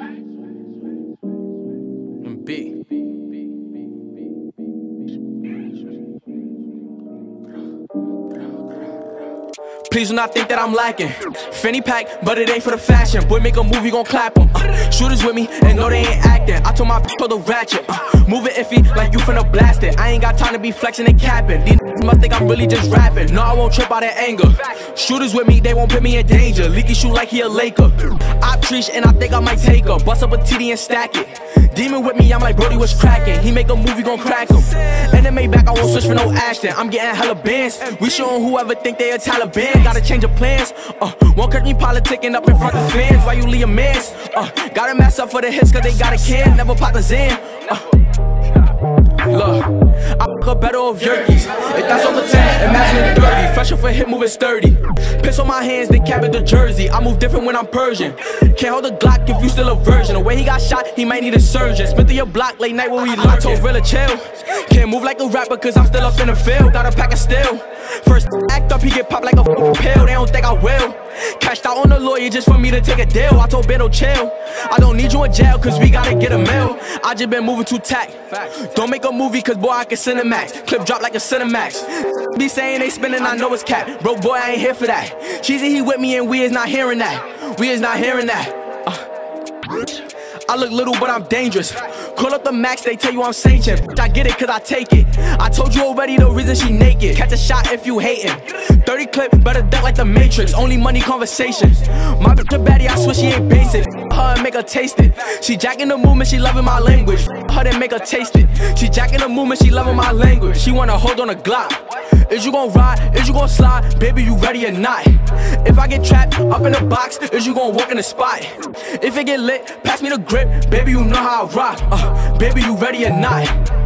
And Please do not think that I'm lacking. Fanny pack, but it ain't for the fashion. Boy, make a movie, gon' clap him. Uh, shooters with me, and no, they ain't acting. I told my for the ratchet. Uh, move it iffy, like you finna blast it. I ain't got time to be flexing and capping. These must think I'm really just rapping. No, I won't trip out of anger. Shooters with me, they won't put me in danger. Leaky shoot like he a Laker. Op treach, and I think I might take her. Bust up a TD and stack it. Demon with me, I'm like Brody was cracking. He make a movie, gon' crack him. Then back, I won't switch for no Ashton. I'm getting hella bands. We showing whoever think they a Taliban. Gotta change your plans. Uh, won't catch me politicking up in front of fans. Why you leave a mess? Uh, gotta mess up for the hits, cause they got a can. Never pop the Zan. Uh, look, I fuck better off Yerkes. If that's over 10, imagine it 30. Fresh off a hit, moving sturdy. Piss on my hands, they cap the jersey. I move different when I'm Persian. Can't hold a Glock if you still a virgin. The way he got shot, he might need a surgeon. Spent your block late night when we locked. Told Rilla chill. Can't move like a rapper, cause I'm still up in the field. Got a pack of steel. First act up, he get popped like a pill. They don't think I will. Cashed out on the lawyer just for me to take a deal. I told Beto chill. I don't need you in jail, cause we gotta get a mill. I just been moving too tack. Don't make a movie, cause boy, I can Cinemax. Clip drop like a Cinemax. Be saying they spinning, I know it's cap. Bro, boy, I ain't here for that. Cheesy, he with me, and we is not hearing that. We is not hearing that. Uh. I look little, but I'm dangerous. Call up the max, they tell you I'm Saint I get it, cause I take it. I told you already the reason she naked. Catch a shot if you hating. 30 clip, better duck like the Matrix. Only money conversations. My bitch a baddie, I swear she ain't basic. Her and make her taste it. She jacking the movement, she loving my language. Her and make her taste it. She jacking the movement, she loving my language. She wanna hold on a Glock. Is you gon' ride? Is you gon' slide? Baby, you ready or not? If I get trapped up in the box, is you gon' walk in the spot? If it get lit, pass me the grip. Baby, you know how I rock. Uh, baby, you ready or not?